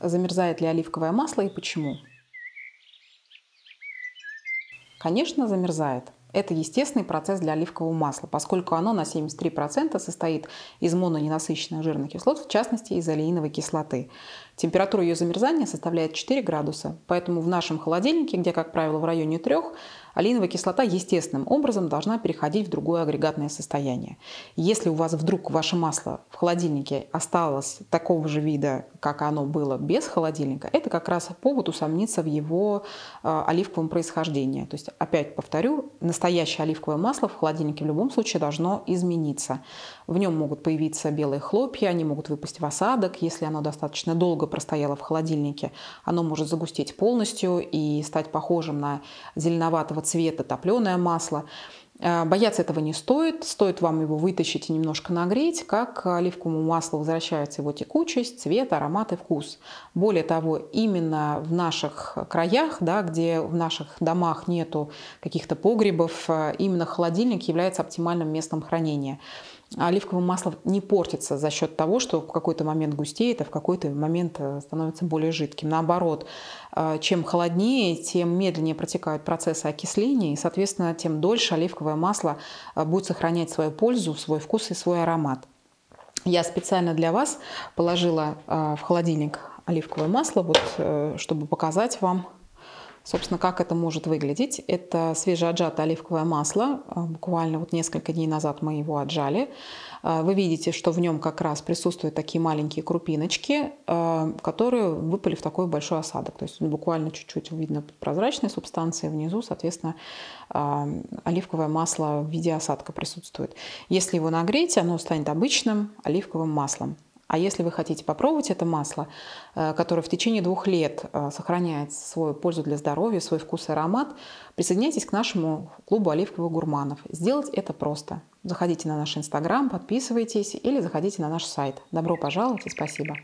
Замерзает ли оливковое масло и почему? Конечно, замерзает. Это естественный процесс для оливкового масла, поскольку оно на 73% состоит из мононенасыщенных жирных кислот, в частности из олеиновой кислоты. Температура ее замерзания составляет 4 градуса, поэтому в нашем холодильнике, где, как правило, в районе 3, олеиновая кислота естественным образом должна переходить в другое агрегатное состояние. Если у вас вдруг ваше масло в холодильнике осталось такого же вида, как оно было без холодильника, это как раз повод усомниться в его э, оливковом происхождении. То есть, опять повторю, настоящее оливковое масло в холодильнике в любом случае должно измениться. В нем могут появиться белые хлопья, они могут выпасть в осадок, если оно достаточно долго простояло в холодильнике, оно может загустеть полностью и стать похожим на зеленоватого цвета топленое масло. Э, бояться этого не стоит. Стоит вам его вытащить и немножко нагреть, как оливковому маслу возвращается его текучесть, цвет, аромат и вкус. Более того, именно в наших краях, да, где в наших домах нету каких-то погребов, э, именно холодильник является оптимальным местом хранения оливковое масло не портится за счет того, что в какой-то момент густеет, а в какой-то момент э, становится более жидким. Наоборот, э, чем холоднее, тем медленнее протекают процессы окисления, и, соответственно, тем дольше оливковое масло э, будет сохранять свою пользу, свой вкус и свой аромат. Я специально для вас положила в холодильник оливковое масло, вот, чтобы показать вам Собственно, как это может выглядеть? Это свежеотжатое оливковое масло. А, буквально вот несколько дней назад мы его отжали. А, вы видите, что в нем как раз присутствуют такие маленькие крупиночки, а, которые выпали в такой большой осадок. То есть буквально чуть-чуть видно прозрачная субстанция внизу, соответственно, оливковое масло в виде осадка присутствует. Если его нагреть, оно станет обычным оливковым маслом. А если вы хотите попробовать это масло, э, которое в течение двух лет э, сохраняет свою пользу для здоровья, свой вкус и аромат, присоединяйтесь к нашему клубу оливковых гурманов. Сделать это просто. Заходите на наш инстаграм, подписывайтесь или заходите на наш сайт. Добро пожаловать и спасибо.